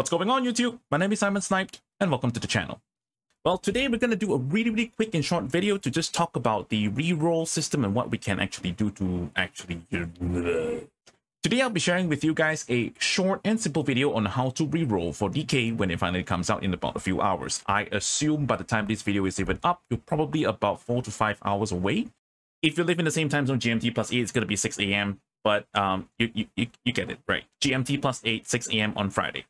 What's going on YouTube? My name is Cymen Sniped and welcome to the channel. Well, today we're going to do a really, really quick and short video to just talk about the reroll system and what we can actually do to actually... Today I'll be sharing with you guys a short and simple video on how to reroll for DK when it finally comes out in about a few hours. I assume by the time this video is even up, you're probably about 4 to 5 hours away. If you live in the same time zone GMT plus 8, it's going to be 6 a.m. But um, you, you, you get it, right? GMT plus 8, 6 a.m. on Friday.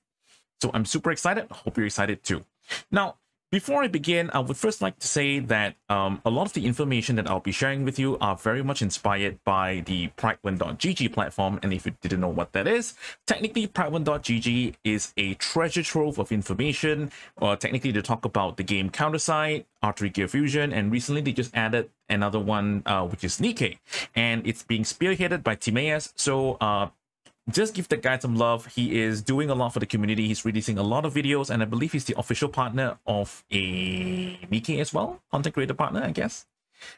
So I'm super excited. Hope you're excited too. Now, before I begin, I would first like to say that um, a lot of the information that I'll be sharing with you are very much inspired by the Prydwen.gg platform. And if you didn't know what that is, technically Prydwen.gg is a treasure trove of information, or technically to talk about the game Counterside, Archery Gear Fusion, and recently they just added another one, uh, which is Nikke. And it's being spearheaded by Timaeus. So uh, just give the guy some love. He is doing a lot for the community. He's releasing a lot of videos, and I believe he's the official partner of a Nikke as well, content creator partner, I guess.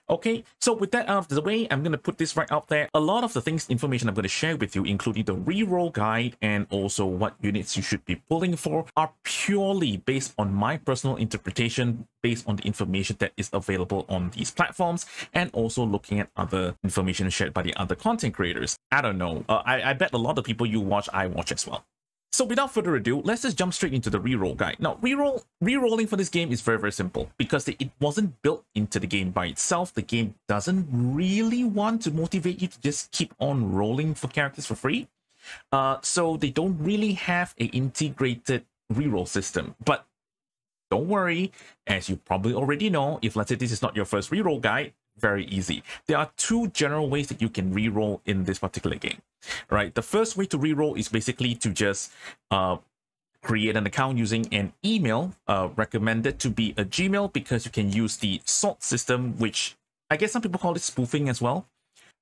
Okay, so with that out of the way, I'm going to put this right out there. A lot of the things, information I'm going to share with you, including the reroll guide and also what units you should be pulling for, are purely based on my personal interpretation, based on the information that is available on these platforms, and also looking at other information shared by the other content creators. I don't know. Uh, I, I bet a lot of people you watch, I watch as well. So without further ado, let's just jump straight into the reroll guide. Now, reroll rerolling for this game is very, very simple because it wasn't built into the game by itself. The game doesn't really want to motivate you to just keep on rolling for characters for free. Uh, so they don't really have a integrated reroll system. But don't worry, as you probably already know, if let's say this is not your first reroll guide, very easy. There are two general ways that you can reroll in this particular game, right? The first way to reroll is basically to just uh, create an account using an email, uh, recommended to be a Gmail because you can use the salt system, which I guess some people call it spoofing as well.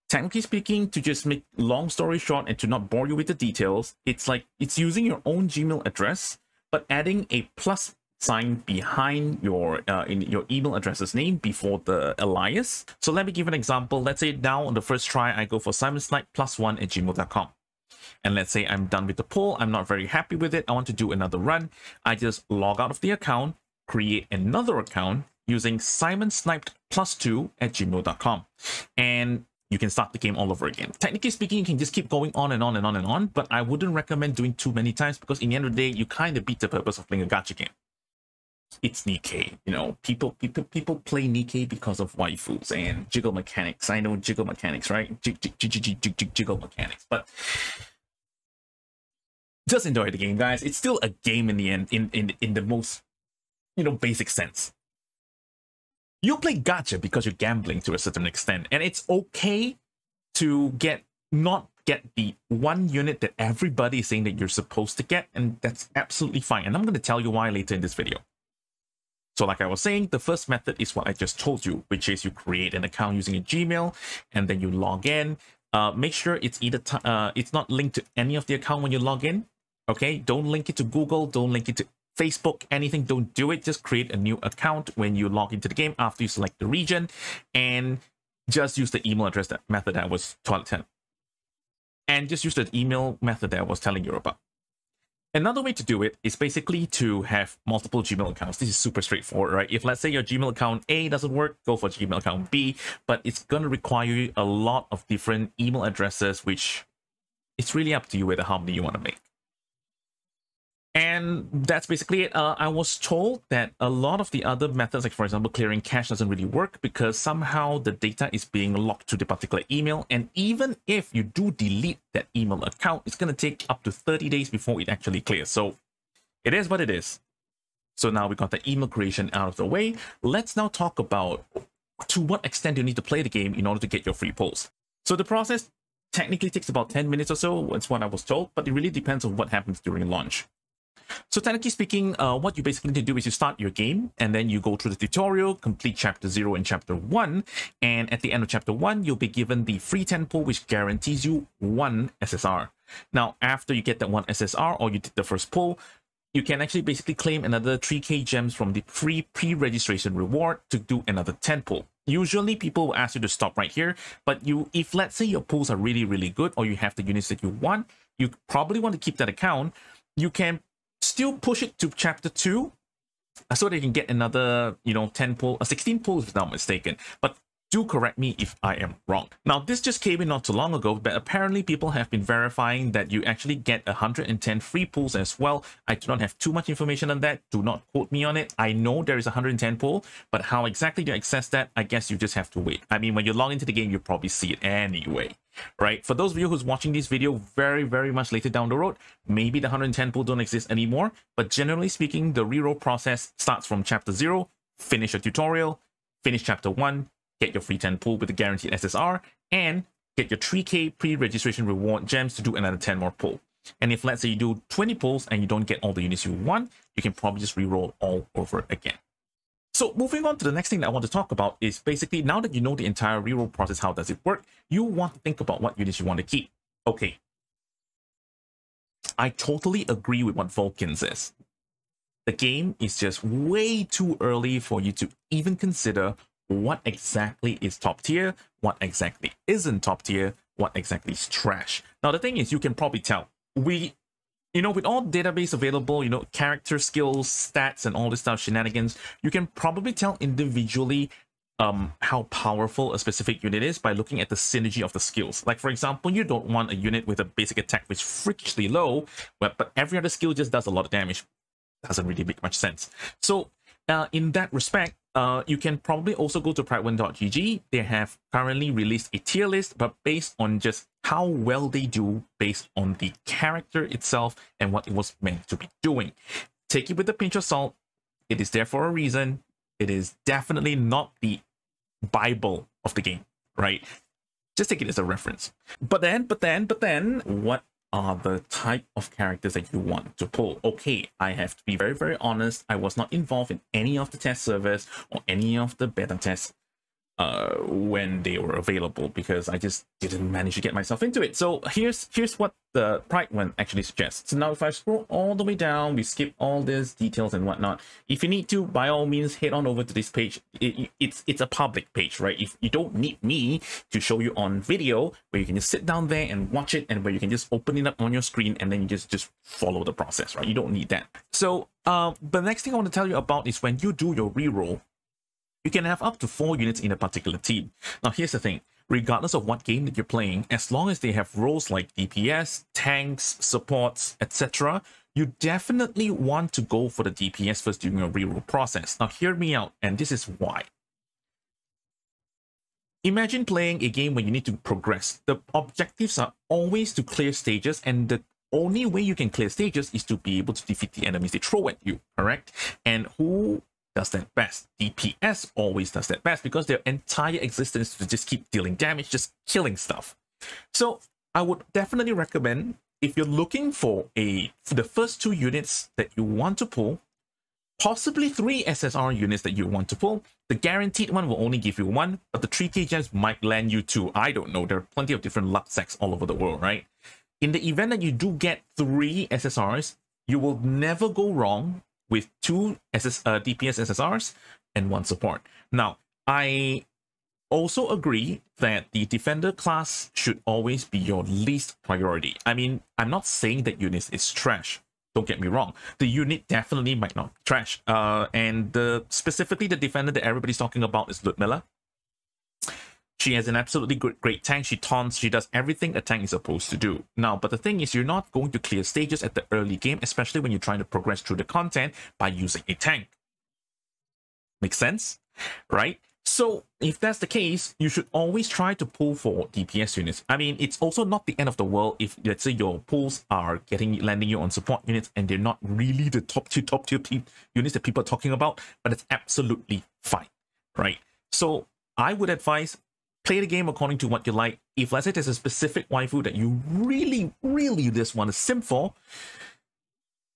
Technically speaking, to just make long story short and to not bore you with the details, it's like it's using your own Gmail address, but adding a plus sign behind your uh, in your email address's name before the alias. So let me give an example. Let's say now on the first try, I go for simonsnipe plus one at gmail.com. And let's say I'm done with the poll. I'm not very happy with it. I want to do another run. I just log out of the account, create another account using simonsniped plus two at gmail.com. And you can start the game all over again. Technically speaking, you can just keep going on and on and on and on, but I wouldn't recommend doing too many times because in the end of the day, you kind of beat the purpose of playing a gacha game it's Nikke. You know, people people people play Nikke because of waifus and jiggle mechanics. I know jiggle mechanics, right? Jig, jig, jig, jig, jig, jig, jiggle mechanics, but just enjoy the game, guys. It's still a game in the end, in in in the most you know basic sense. You play gacha because you're gambling to a certain extent, and it's okay to get not get the one unit that everybody is saying that you're supposed to get, and that's absolutely fine. And I'm going to tell you why later in this video. So like I was saying, the first method is what I just told you, which is you create an account using a Gmail and then you log in. Uh, make sure it's either uh, it's not linked to any of the account when you log in. Okay, don't link it to Google, don't link it to Facebook, anything, don't do it. Just create a new account when you log into the game after you select the region and just use the email address that method that I was telling. And just use the email method that I was telling you about. Another way to do it is basically to have multiple Gmail accounts. This is super straightforward, right? If let's say your Gmail account A doesn't work, go for Gmail account B, but it's going to require you a lot of different email addresses, which it's really up to you whether how many you want to make. And that's basically it. Uh, I was told that a lot of the other methods, like for example, clearing cache doesn't really work because somehow the data is being locked to the particular email. And even if you do delete that email account, it's going to take up to 30 days before it actually clears. So it is what it is. So now we got the email creation out of the way. Let's now talk about to what extent you need to play the game in order to get your free pulls. So the process technically takes about 10 minutes or so. That's what I was told, but it really depends on what happens during launch. So technically speaking, uh, what you basically need to do is you start your game and then you go through the tutorial, complete chapter 0 and chapter 1. And at the end of chapter 1, you'll be given the free 10 pull, which guarantees you one SSR. Now, after you get that one SSR or you did the first pull, you can actually basically claim another 3k gems from the free pre-registration reward to do another 10 pull. Usually people will ask you to stop right here, but you, if let's say your pulls are really, really good or you have the units that you want, you probably want to keep that account, you can still push it to chapter 2 uh, so they can get another, you know, 10 pull, uh, 16 pulls if I'm not mistaken. But do correct me if I am wrong. Now, this just came in not too long ago, but apparently people have been verifying that you actually get 110 free pulls as well. I do not have too much information on that. Do not quote me on it. I know there is 110 pull, but how exactly to access that, I guess you just have to wait. I mean, when you log into the game, you probably see it anyway right? For those of you who's watching this video very, very much later down the road, maybe the 110 pull don't exist anymore, but generally speaking, the reroll process starts from chapter 0, finish a tutorial, finish chapter 1, get your free 10 pull with the guaranteed SSR, and get your 3k pre-registration reward gems to do another 10 more pull. And if let's say you do 20 pulls and you don't get all the units you want, you can probably just re-roll all over again. So moving on to the next thing that I want to talk about is basically now that you know the entire reroll process, how does it work, you want to think about what units you want to keep. Okay. I totally agree with what Vulcan says. The game is just way too early for you to even consider what exactly is top tier, what exactly isn't top tier, what exactly is trash. Now, the thing is, you can probably tell. We, you know, with all database available, you know, character skills, stats, and all this stuff, shenanigans, you can probably tell individually um, how powerful a specific unit is by looking at the synergy of the skills. Like, for example, you don't want a unit with a basic attack which is freakishly low, but, but every other skill just does a lot of damage. Doesn't really make much sense. So, uh, in that respect, uh, you can probably also go to Prydwen.gg. They have currently released a tier list, but based on just how well they do based on the character itself and what it was meant to be doing. Take it with a pinch of salt. It is there for a reason. It is definitely not the Bible of the game, right? Just take it as a reference. But then, but then, but then, what are the type of characters that you want to pull. Okay, I have to be very, very honest. I was not involved in any of the test servers or any of the beta tests uh, when they were available because I just didn't manage to get myself into it. So here's here's what the Prydwen actually suggests. So now if I scroll all the way down, we skip all these details and whatnot. If you need to, by all means, head on over to this page. It, it's it's a public page, right? If you don't need me to show you on video, where you can just sit down there and watch it, and where you can just open it up on your screen and then you just just follow the process, right? You don't need that. So uh, the next thing I want to tell you about is when you do your reroll, you can have up to four units in a particular team. Now here's the thing, regardless of what game that you're playing, as long as they have roles like DPS, tanks, supports, etc., you definitely want to go for the DPS first during your reroll process. Now hear me out, and this is why. Imagine playing a game where you need to progress. The objectives are always to clear stages, and the only way you can clear stages is to be able to defeat the enemies they throw at you, correct? And who does that best. DPS always does that best because their entire existence to just keep dealing damage, just killing stuff. So I would definitely recommend if you're looking for a the first two units that you want to pull, possibly three SSR units that you want to pull. The guaranteed one will only give you one, but the 3K gems might land you two. I don't know. There are plenty of different luck sacks all over the world, right? In the event that you do get three SSRs, you will never go wrong with two SS, uh, DPS SSRs and one support. Now, I also agree that the defender class should always be your least priority. I mean, I'm not saying that unit is trash. Don't get me wrong. The unit definitely might not trash. Uh, and the, specifically the defender that everybody's talking about is Ludmilla. She has an absolutely great, great tank. She taunts. She does everything a tank is supposed to do. Now, but the thing is, you're not going to clear stages at the early game, especially when you're trying to progress through the content by using a tank. Make sense? Right? So if that's the case, you should always try to pull for DPS units. I mean, it's also not the end of the world if let's say your pulls are getting landing you on support units and they're not really the top tier top tier units that people are talking about, but it's absolutely fine, right? So I would advise play the game according to what you like. If let's say there's a specific waifu that you really, really just want to sim for,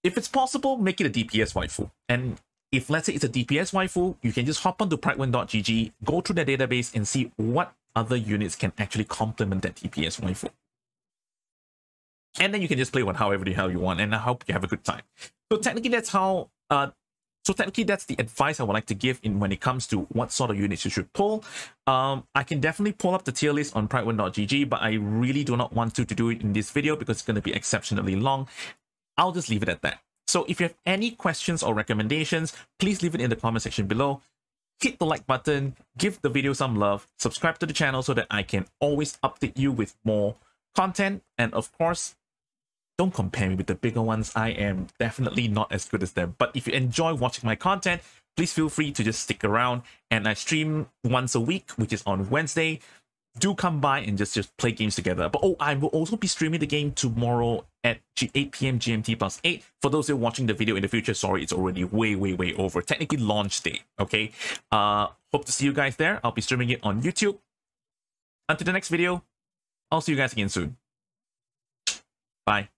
if it's possible, make it a DPS waifu. And if let's say it's a DPS waifu, you can just hop onto Prydwen.gg, go through the database and see what other units can actually complement that DPS waifu. And then you can just play one however the hell you want, and I hope you have a good time. So technically, that's how uh, so technically, that's the advice I would like to give in when it comes to what sort of units you should pull. Um, I can definitely pull up the tier list on Prydwen.gg, but I really do not want to, to do it in this video because it's going to be exceptionally long. I'll just leave it at that. So if you have any questions or recommendations, please leave it in the comment section below. Hit the like button, give the video some love, subscribe to the channel so that I can always update you with more content. And of course, don't compare me with the bigger ones. I am definitely not as good as them. But if you enjoy watching my content, please feel free to just stick around. And I stream once a week, which is on Wednesday. Do come by and just, just play games together. But oh, I will also be streaming the game tomorrow at 8 p.m. GMT plus 8. For those who are watching the video in the future, sorry, it's already way, way, way over. Technically launch date, okay? Uh, hope to see you guys there. I'll be streaming it on YouTube. Until the next video, I'll see you guys again soon. Bye.